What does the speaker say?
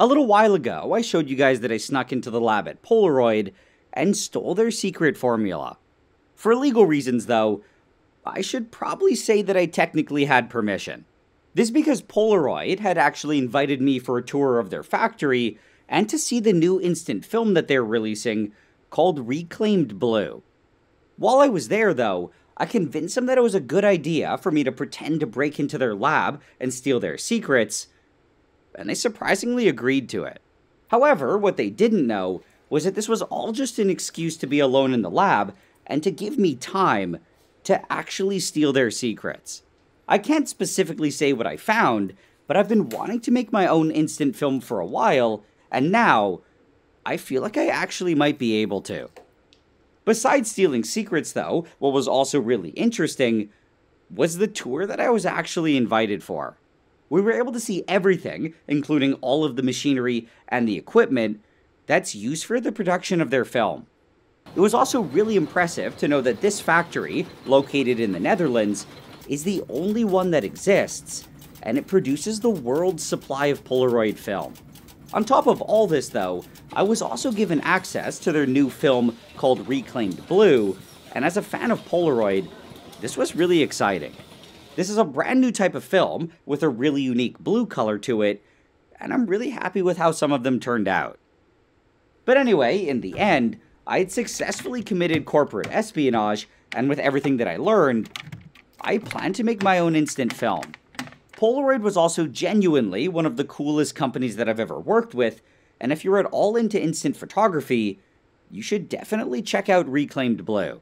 A little while ago, I showed you guys that I snuck into the lab at Polaroid and stole their secret formula. For legal reasons, though, I should probably say that I technically had permission. This because Polaroid had actually invited me for a tour of their factory and to see the new instant film that they're releasing called Reclaimed Blue. While I was there, though, I convinced them that it was a good idea for me to pretend to break into their lab and steal their secrets, and they surprisingly agreed to it. However, what they didn't know was that this was all just an excuse to be alone in the lab and to give me time to actually steal their secrets. I can't specifically say what I found, but I've been wanting to make my own instant film for a while, and now I feel like I actually might be able to. Besides stealing secrets, though, what was also really interesting was the tour that I was actually invited for. We were able to see everything, including all of the machinery and the equipment, that's used for the production of their film. It was also really impressive to know that this factory, located in the Netherlands, is the only one that exists, and it produces the world's supply of Polaroid film. On top of all this, though, I was also given access to their new film called Reclaimed Blue, and as a fan of Polaroid, this was really exciting. This is a brand new type of film with a really unique blue color to it, and I'm really happy with how some of them turned out. But anyway, in the end, I had successfully committed corporate espionage, and with everything that I learned, I plan to make my own instant film. Polaroid was also genuinely one of the coolest companies that I've ever worked with, and if you're at all into instant photography, you should definitely check out Reclaimed Blue.